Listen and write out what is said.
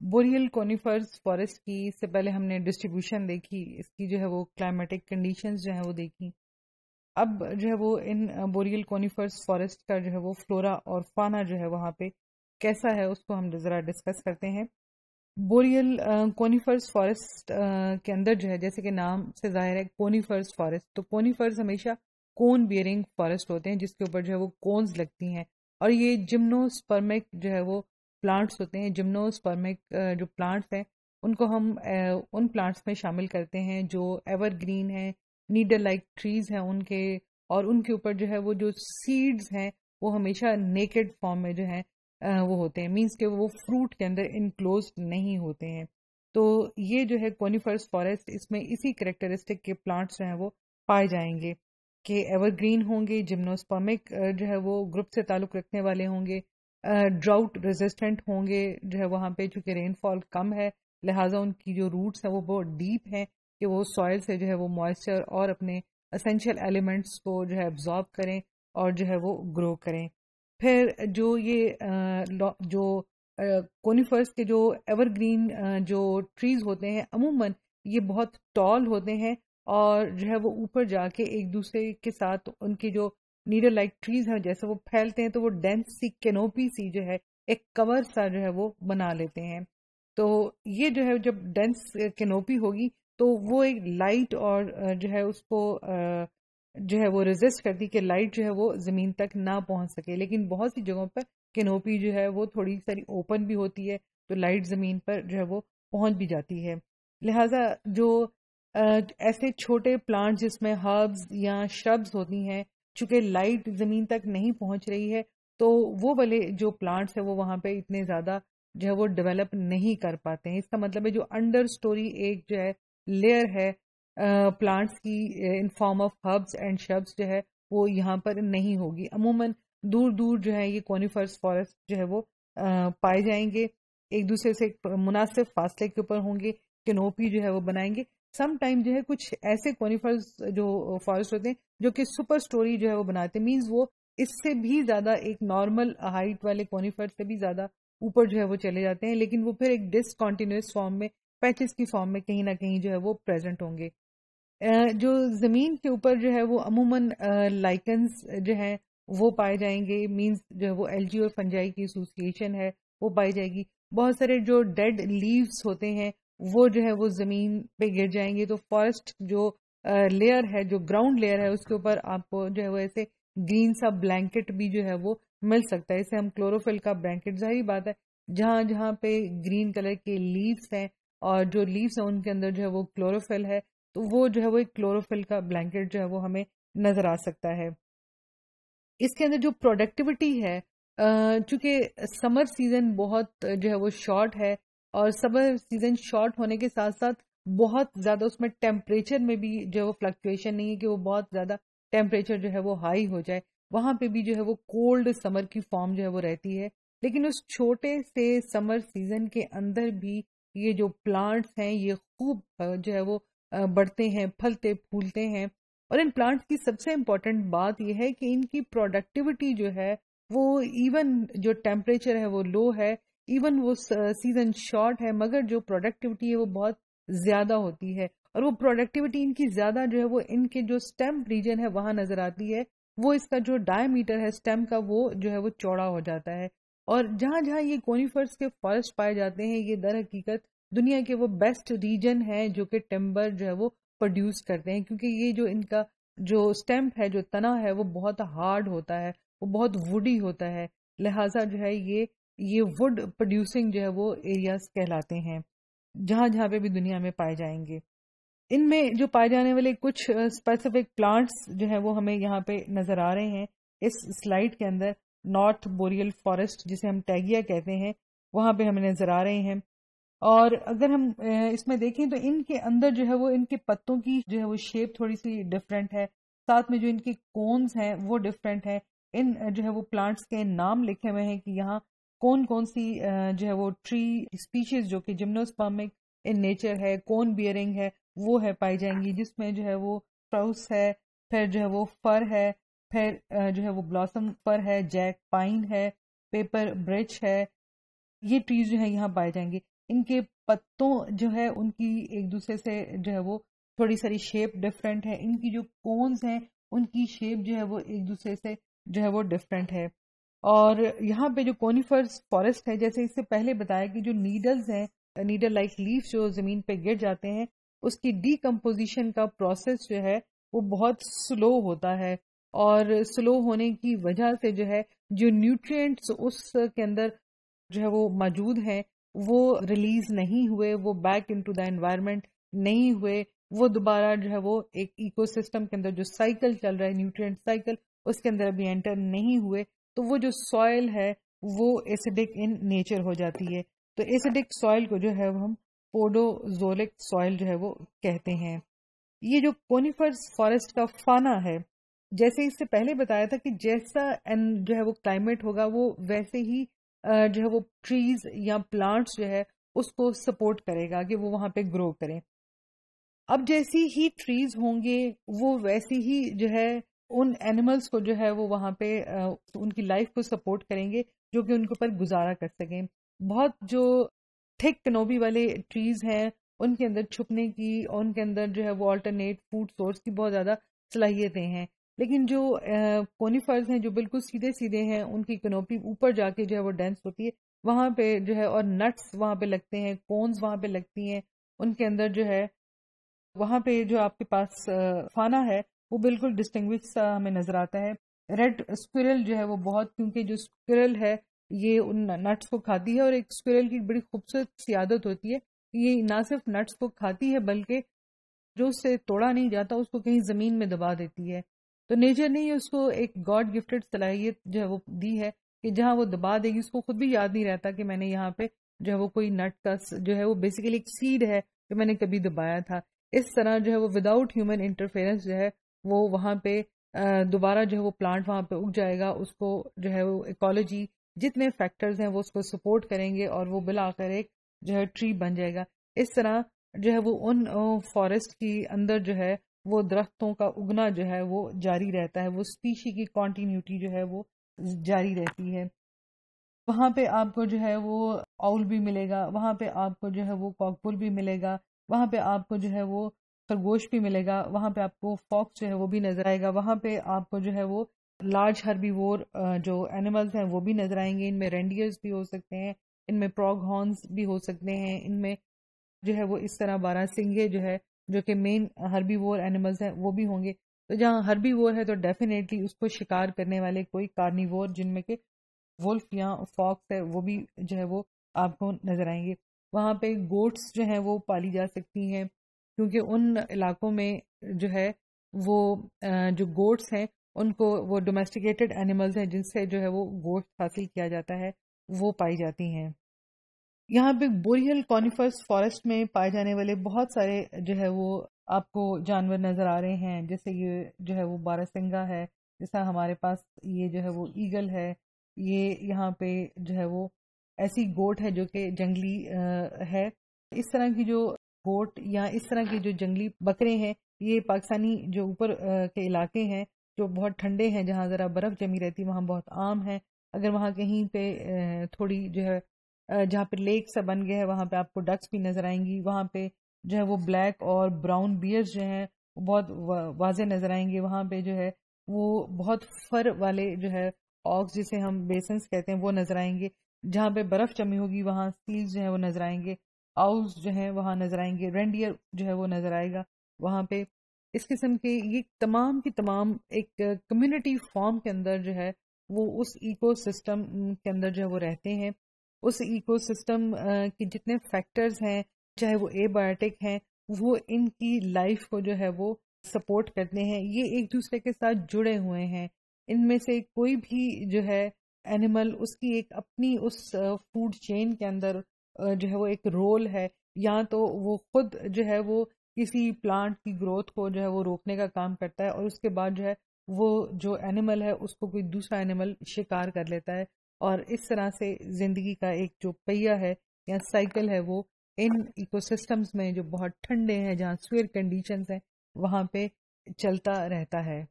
Boreal conifers forest की इससे पहले हमने डिस्ट्रीब्यूशन देखी, इसकी जो है वो क्लाइमेटिक कंडीशंस जो है वो देखी। अब जो है वो इन बोरियल कोनिफर्स फॉरेस्ट का जो है वो फ्लोरा और फाना जो है वहाँ पे कैसा है उसको हम ज़रा डिस्कस करते हैं। बोरियल कोनिफर्स फॉरेस्ट के अंदर जो है, जैसे कि नाम से ज़ाहिर है, कोनिफर्स फॉरेस्ट तो कोनिफर्स हमेशा कोन बियरिंग फॉरेस्ट होते हैं, जिसके ऊपर जो है वो कोन्स लगती हैं। और ये जिम्नोस्पर्मिक जो है वो प्लांट्स होते हैं जिम्नोस्पर्मिक जो प्लांट्स हैं, उनको हम उन प्लांट्स में शामिल करते हैं जो एवरग्रीन है नीडल लाइक ट्रीज हैं उनके, और उनके ऊपर जो है वो जो सीड्स हैं, वो हमेशा नेकेड फॉर्म में जो है वो होते हैं। मीन्स के वो फ्रूट के अंदर इनक्लोज नहीं होते हैं। तो ये जो है कोनिफर्स फॉरेस्ट इसमें इसी करेक्टरिस्टिक के प्लांट्स जो हैं वो पाए जाएँगे कि एवरग्रीन होंगे जिम्नोस्पर्मिक जो है वो ग्रुप से ताल्लुक रखने वाले होंगे ड्राउट रेजिस्टेंट होंगे, जो है वहाँ पे चूँकि रेनफॉल कम है, लिहाजा उनकी जो रूट्स हैं वो बहुत डीप हैं कि वो सॉइल से जो है वो मॉइस्चर और अपने असेंशियल एलिमेंट्स को जो है एब्जॉर्ब करें और जो है वो ग्रो करें। फिर जो ये जो कोनिफर्स के जो एवरग्रीन जो ट्रीज होते हैं, अमूमन ये बहुत टॉल होते हैं और जो है वो ऊपर जाके एक दूसरे के साथ उनकी जो नीडल लाइक ट्रीज हैं, जैसे वो फैलते हैं तो वो डेंस सी कैनोपी सी जो है, एक कवर सा जो है वो बना लेते हैं। तो ये जो है, जब डेंस कैनोपी होगी तो वो एक लाइट और जो है उसको जो है वो रेजिस्ट करती कि लाइट जो है वो ज़मीन तक ना पहुँच सके। लेकिन बहुत सी जगहों पर कैनोपी जो है वो थोड़ी सारी ओपन भी होती है तो लाइट ज़मीन पर जो है वो पहुँच भी जाती है। लिहाजा जो ऐसे छोटे प्लांट जिसमें हर्ब्स या श्रब्स होती हैं चूँकि लाइट ज़मीन तक नहीं पहुँच रही है तो वो वाले जो प्लांट्स है वो वहाँ पे इतने ज़्यादा जो है वो डेवलप नहीं कर पाते हैं। इसका मतलब है जो अंडर स्टोरी एक जो है लेयर है प्लांट्स की in form of herbs and shrubs जो है वो यहाँ पर नहीं होगी। अमूमन दूर दूर जो है ये कॉनिफर्स फॉरेस्ट जो है वो पाए जाएँगे। एक दूसरे से मुनासिब फासले के ऊपर होंगे कैनोपी जो है वो बनाएँगे। सम टाइम जो है कुछ ऐसे कॉनिफर्स जो फॉरेस्ट होते हैं, जो कि सुपर स्टोरी जो है वो बनाते हैं। मीन्स वो इससे भी ज़्यादा एक नॉर्मल हाइट वाले कॉनिफर से भी ज़्यादा ऊपर जो है वो चले जाते हैं, लेकिन वो फिर एक डिसकॉन्टिन्यूस फॉर्म में पैचेस की फॉर्म में कहीं ना कहीं जो है वो प्रेजेंट होंगे। जो ज़मीन के ऊपर जो है वो अमूमन लाइकन्स जो है, वो पाए जाएँगे। मीन्स जो है वो एलजी और फंजाई की एसोसिएशन है, वो पाई जाएगी। बहुत सारे जो डेड लीव्स होते हैं वो जो है, वो ज़मीन पे गिर जाएँगे। तो फॉरेस्ट जो लेयर है, जो ग्राउंड लेयर है, उसके ऊपर आपको जो है, वो ऐसे ग्रीन सा ब्लैंकेट भी जो है, वो मिल सकता है। इसे हम क्लोरोफिल का ब्लैंकेट, ज़ाहिर बात है, जहाँ जहाँ पे ग्रीन कलर के लीव्स हैं और जो लीव्स हैं, उनके अंदर जो है, वो क्लोरोफिल है तो वो जो है, वो एक क्लोरोफिल का ब्लैंकेट जो है, वो हमें नज़र आ सकता है। इसके अंदर जो प्रोडक्टिविटी है चूँकि समर सीज़न बहुत जो है, वो शॉर्ट है और समर सीज़न शॉर्ट होने के साथ साथ बहुत ज़्यादा उसमें टेम्परेचर में भी जो है वो फ्लक्चुएशन नहीं है कि वो बहुत ज़्यादा टेम्परेचर जो है वो हाई हो जाए। वहाँ पे भी जो है वो कोल्ड समर की फॉर्म जो है वो रहती है। लेकिन उस छोटे से समर सीज़न के अंदर भी ये जो प्लांट्स हैं, ये खूब जो है वो बढ़ते हैं, फलते, फूलते हैं। और इन प्लांट्स की सबसे इम्पोर्टेंट बात यह है कि इनकी प्रोडक्टिविटी जो है वो इवन जो टेम्परेचर है वो लो है। इवन वो सीज़न शॉर्ट है, मगर जो प्रोडक्टिविटी है वो बहुत ज़्यादा होती है। और वो प्रोडक्टिविटी इनकी ज़्यादा जो है वो इनके जो स्टेम रीजन है वहाँ नज़र आती है। वो इसका जो डायमीटर है स्टेम का वो जो है वो चौड़ा हो जाता है। और जहाँ जहाँ ये कोनिफर्स के फॉरेस्ट पाए जाते हैं, ये दर हकीकत दुनिया के वो बेस्ट रीजन है जो कि टिम्बर जो है वो प्रोड्यूस करते हैं। क्योंकि ये जो इनका जो स्टेम्प है, जो तना है, वो बहुत हार्ड होता है, वो बहुत वुडी होता है। लिहाजा जो है ये ये वुड प्रोड्यूसिंग जो है वो एरियाज़ कहलाते हैं, जहाँ जहाँ पे भी दुनिया में पाए जाएँगे। इनमें जो पाए जाने वाले कुछ स्पेसिफिक प्लांट्स जो है वो हमें यहाँ पे नज़र आ रहे हैं। इस स्लाइड के अंदर नॉर्थ बोरियल फॉरेस्ट जिसे हम टैगिया कहते हैं, वहाँ पे हमें नज़र आ रहे हैं। और अगर हम इसमें देखें तो इनके अंदर जो है वो इनके पत्तों की जो है वो शेप थोड़ी सी डिफरेंट है। साथ में जो इनके कोन्स हैं वो डिफरेंट है। इन जो है वो प्लांट्स के नाम लिखे हुए हैं कि यहाँ कौन कौन सी जो है वो ट्री स्पीशीज जो कि जिम्नोस्पर्मिक इन नेचर है कौन बियरिंग है, वो है पाई जाएँगी, जिसमें जो है वो स्प्राउस है, फिर जो है वो फर है, फिर जो है वो ब्लॉसम फर है जैक पाइन है पेपर ब्रिच है, ये ट्रीज जो है यहाँ पाए जाएँगे। इनके पत्तों जो है उनकी एक दूसरे से जो है वो थोड़ी सारी शेप डिफरेंट है, इनकी जो कोन्स हैं, उनकी शेप जो है वो एक दूसरे से जो है वो डिफरेंट है। और यहाँ पे जो कोनिफर्स फॉरेस्ट है, जैसे इससे पहले बताया कि जो नीडल्स हैं नीडल लाइक लीफ जो ज़मीन पे गिर जाते हैं, उसकी डीकम्पोजिशन का प्रोसेस जो है, वो बहुत स्लो होता है। और स्लो होने की वजह से जो है, जो न्यूट्रिएंट्स उसके अंदर जो है वो मौजूद हैं, वो रिलीज़ नहीं हुए, वो बैक इनटू द एनवायरनमेंट नहीं हुए। वो दोबारा जो है वो एक इकोसिस्टम के अंदर जो साइकिल चल रहा है न्यूट्रिएंट साइकिल उसके अंदर अभी एंटर नहीं हुए। तो वो जो सॉइल है, वो एसिडिक इन नेचर हो जाती है। तो एसिडिक सॉइल को जो है, वो हम पोडोजोलिक सॉइल जो है, वो कहते हैं। ये जो कोनिफर्स फॉरेस्ट का फाना है, जैसे इससे पहले बताया था कि जैसा जो है, वो क्लाइमेट होगा, वो वैसे ही जो है, वो ट्रीज या प्लांट्स जो है, उसको सपोर्ट करेगा, कि वो वहाँ पे ग्रो करें। अब जैसी ही ट्रीज होंगे, वो वैसी ही जो है उन एनिमल्स को जो है वो वहाँ पे उनकी लाइफ को सपोर्ट करेंगे जो कि उनके ऊपर गुजारा कर सकें। बहुत जो थिक कनोबी वाले ट्रीज हैं, उनके अंदर छुपने की और उनके अंदर जो है वो अल्टरनेट फ़ूड सोर्स की बहुत ज़्यादा सलाहियतें हैं। लेकिन जो कोनीफर्स हैं जो बिल्कुल सीधे सीधे हैं, उनकी कनोपी ऊपर जाके जो है वो डेंस होती है। वहाँ पे जो है और नट्स वहाँ पे लगते हैं कोन्स वहाँ पे लगती हैं, उनके अंदर जो है, वहाँ पे जो आपके पास फाना है वो बिल्कुल डिस्टिंग्विश सा हमें नज़र आता है। रेड स्क्विरल जो है वो बहुत, क्योंकि जो स्क्विरल है, ये उन नट्स को खाती है और एक स्क्विरल की बड़ी खूबसूरत सी आदत होती है। ये ना सिर्फ़ नट्स को खाती है, बल्कि जो उससे तोड़ा नहीं जाता, उसको कहीं ज़मीन में दबा देती है। तो नेचर ने उसको एक गॉड गिफ्टेड सलाहियत जो है वो दी है कि जहाँ वो दबा देगी, उसको खुद भी याद नहीं रहता कि मैंने यहाँ पे जो है वो कोई नट का जो है वो बेसिकली एक सीड है जो मैंने कभी दबाया था। इस तरह जो है वो विदाउट ह्यूमन इंटरफेरेंस जो है वो वहाँ पे दोबारा जो है वो प्लांट वहाँ पे उग जाएगा उसको जो है वो इकोलॉजी जितने फैक्टर्स हैं वो उसको सपोर्ट करेंगे और वो बिल आकर एक जो है ट्री बन जाएगा इस तरह जो है वो उन फॉरेस्ट की अंदर जो है वो दरख्तों का उगना जो है वो जारी रहता है वो स्पीशी की कॉन्टीन्यूटी जो है वो जारी रहती है वहाँ पे आपको जो है वो आउल भी मिलेगा वहाँ पे आपको जो है वो कॉकपुल भी मिलेगा वहाँ पे आपको जो है वो खरगोश भी मिलेगा, वहाँ पे आपको फॉक्स जो है वो भी नज़र आएगा, वहाँ पे आपको जो है वो लार्ज हर्बीवोर जो एनिमल्स हैं वो भी नज़र आएँगे, इनमें रेंडियर्स भी हो सकते हैं, इनमें प्रॉग हॉर्न्स भी हो सकते हैं, इनमें जो है वो इस तरह बारह सिंगे जो है, जो कि मेन हर्बीवोर एनिमल्स हैं वो भी होंगे। तो जहाँ हर्बीवोर है तो डेफिनेटली उसको शिकार करने वाले कोई कार्निवोर जिनमें के वुल्फ या फॉक्स है, वो भी जो है वो आपको नज़र आएँगे। वहाँ पे गोट्स जो है वो पाली जा सकती हैं क्योंकि उन इलाकों में जो है, वो जो गोट्स हैं, उनको वो डोमेस्टिकेटेड एनिमल्स हैं, जिनसे जो है वो गोश्त हासिल किया जाता है, वो पाई जाती हैं। यहाँ पे बोरियल कॉनिफर्स फॉरेस्ट में पाए जाने वाले बहुत सारे जो है वो आपको जानवर नज़र आ रहे हैं, जैसे ये जो है वो बारहसिंगा है, जैसा हमारे पास ये जो है वो ईगल है, ये यहाँ पे जो है वो ऐसी गोट है जो कि जंगली है। इस तरह की जो गोट या इस तरह के जो जंगली बकरे हैं, ये पाकिस्तानी जो ऊपर के इलाके हैं, जो बहुत ठंडे हैं, जहाँ ज़रा बर्फ़ जमी रहती है, वहाँ बहुत आम है। अगर वहाँ कहीं पे थोड़ी जो है जहाँ पे लेक सा बन गया है, वहाँ पे आपको डक्स भी नज़र आएँगी। वहाँ पे जो है वो ब्लैक और ब्राउन बियर्स जो हैं, बहुत वाजे नज़र आएँगे। वहाँ पे जो है वो बहुत फर वाले जो है ऑक्स, जिसे हम बेसन्स कहते हैं, वो नज़र आएँगे। जहाँ पे बर्फ़ जमी होगी, वहाँ सील्स जो है वो नज़र आएँगे। आउस जो है, वहाँ नज़र आएँगे, रेंडियर जो है वो नज़र आएगा, वहाँ पे इस किस्म के ये तमाम की तमाम एक कम्युनिटी फॉर्म के अंदर जो है, वो उस इकोसिस्टम के अंदर जो है वो रहते हैं। उस इकोसिस्टम के जितने फैक्टर्स हैं, चाहे वो एबायोटिक हैं, वो इनकी लाइफ को जो है वो सपोर्ट करते हैं। ये एक दूसरे के साथ जुड़े हुए हैं। इनमें से कोई भी जो है एनिमल उसकी एक अपनी उस फ़ूड चेन के अंदर जो है वो एक रोल है, या तो वो खुद जो है वो किसी प्लांट की ग्रोथ को जो है वो रोकने का काम करता है और उसके बाद जो है वो जो एनिमल है, उसको कोई दूसरा एनिमल शिकार कर लेता है। और इस तरह से ज़िंदगी का एक जो पहिया है या साइकिल है वो इन इकोसिस्टम्स में जो बहुत ठंडे हैं, जहाँ स्वेयर कंडीशंस हैं, वहाँ पे चलता रहता है।